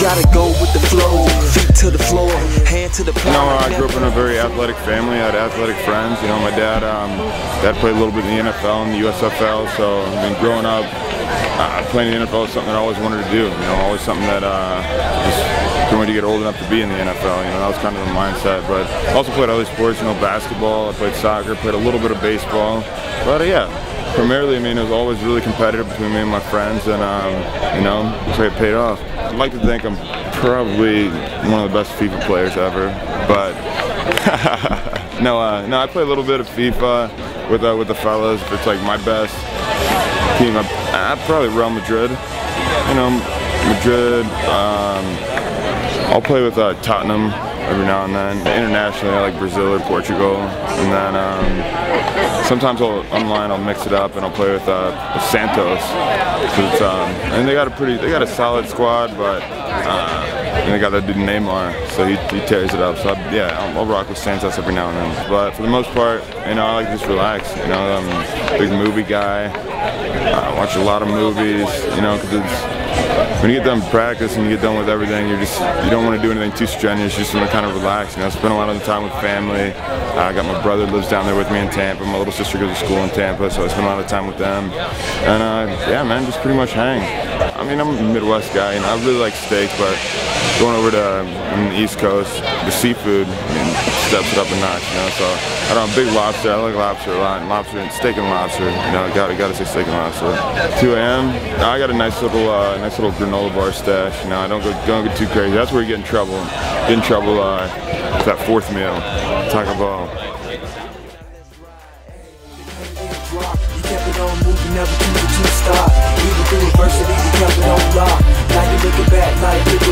gotta go with the flow. Feet to the floor, hand to the You know, I grew up in a very athletic family. I had athletic friends. You know, my dad, um, dad played a little bit in the NFL and the USFL. So, I mean, growing up, uh, playing in the NFL was something that I always wanted to do. You know, always something that uh, just wait to get old enough to be in the NFL. You know, that was kind of the mindset. But I also played other sports. You know, basketball. I played soccer. Played a little bit of baseball. But uh, yeah, primarily, I mean, it was always really competitive between me and my friends, and um, you know, so it paid off. I'd like to think I'm probably one of the best FIFA players ever, but no, uh, no, I play a little bit of FIFA with uh, with the fellas. It's like my best team, I, I probably Real Madrid. You know, Madrid. Um, I'll play with uh, Tottenham every now and then. Internationally, I like Brazil or Portugal, and then um, sometimes I'll online I'll mix it up and I'll play with, uh, with Santos. Um, and they got a pretty, they got a solid squad, but uh, and they got that dude Neymar, so he, he tears it up. So I, yeah, I'll, I'll, rock with Santos every now and then. But for the most part, you know, I like to just relax. You know, I'm a big movie guy. I watch a lot of movies. You know, because it's when you get done practice and you get done with everything, you're just you don't want to do anything too strenuous. You just want to kind of relax. You know, spend a lot of the time with family. I got my brother lives down there with me in Tampa. My little sister goes to school in Tampa, so I spend a lot of time with them. And uh, yeah, man, just pretty much hang. I mean, I'm a Midwest guy, and I really like steak, but going over to um, the East Coast, the seafood I mean, steps it up a notch. You know, so I don't know, big lobster. I like lobster a lot. Lobster, and steak and lobster. You know, got to got to say steak and lobster. 2 a.m. I got a nice little uh, nice little granola bar stash. You know, I don't go don't get too crazy. That's where you get in trouble. Get in trouble uh, with that fourth meal. Taco Bell. never keep it to stop. University, you counting on God. Now you looking back like